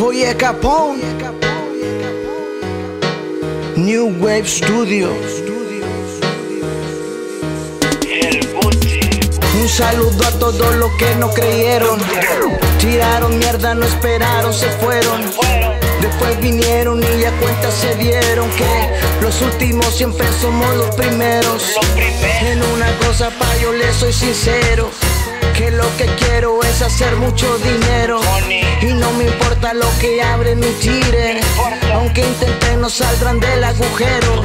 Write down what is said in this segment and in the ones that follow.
Oye Capón New Wave Studio Un saludo a todos los que no creyeron Tiraron mierda, no esperaron, se fueron Después vinieron y ya cuenta se dieron que los últimos siempre somos los primeros. En una cosa pa' yo le soy sincero. Que lo que quiero es hacer mucho dinero. Y no me importa lo que abren ni tiren. Aunque intenten no saldrán del agujero.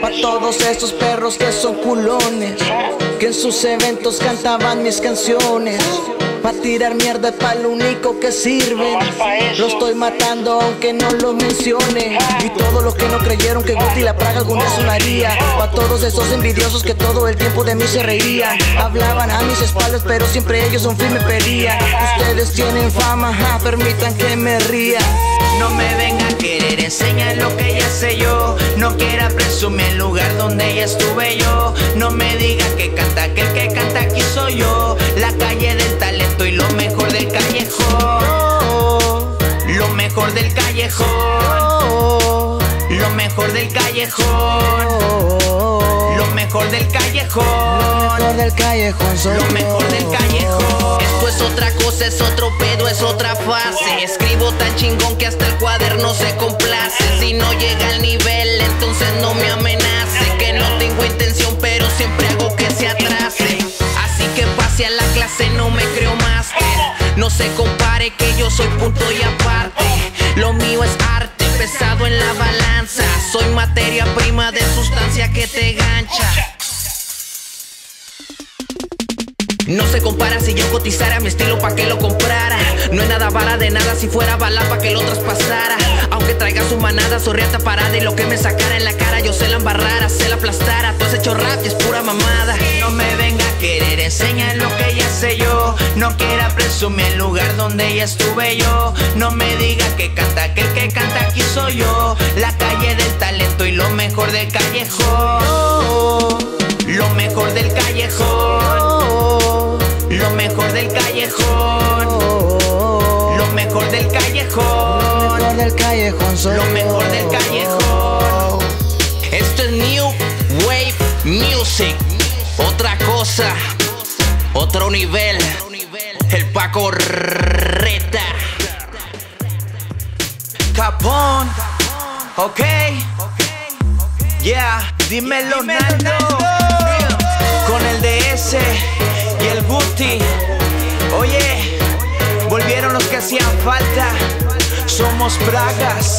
Pa' todos esos perros que son culones. Que en sus eventos cantaban mis canciones Pa' tirar mierda pa' lo único que sirve. Lo estoy matando aunque no lo mencione. Y todos los que no creyeron que Guti la Praga algún día sonaría Pa' todos esos envidiosos que todo el tiempo de mí se reían. Hablaban a mis espaldas pero siempre ellos son firme pedía Ustedes tienen fama, permitan que me ría. No me venga a querer enseñar lo que ya sé yo. No quiera presumir el lugar donde ya estuve yo. No me diga que canta, que mejor del callejón Lo mejor del callejón Lo del callejón soy lo mejor del callejón. Esto es otra cosa, es otro pedo, es otra fase. Escribo tan chingón que hasta el cuaderno se complace. Si no llega al nivel, entonces no me amenace. Que no tengo intención, pero siempre hago que se atrase. Así que pase a la clase, no me creo máster. No se compare que yo soy punto y aparte. Lo mío es arte, pesado en la balanza. Soy materia prima de sustancia que te gancha. No se compara si yo cotizara mi estilo pa' que lo comprara. No es nada bala de nada si fuera bala pa' que lo traspasara. Aunque traiga su manada, sorriata parada y lo que me sacara en la cara, yo se la embarrara, se la aplastara. Tú has hecho rap y es pura mamada. No me venga a querer enseñar lo que ya sé yo. No quiera presumir el lugar donde ya estuve yo. No me diga que canta, que mejor del callejón. Lo mejor del callejón. Lo mejor del callejón. Lo mejor del Lo callejón. mejor del callejón soy Lo mejor del callejón. Esto es New Wave Music. Otra cosa. Otro nivel. El Paco Reta. Capón, ok. Yeah, dímelo, Nando. Con el DS y el Guti. Oye, volvieron los que hacían falta. Somos Bragas.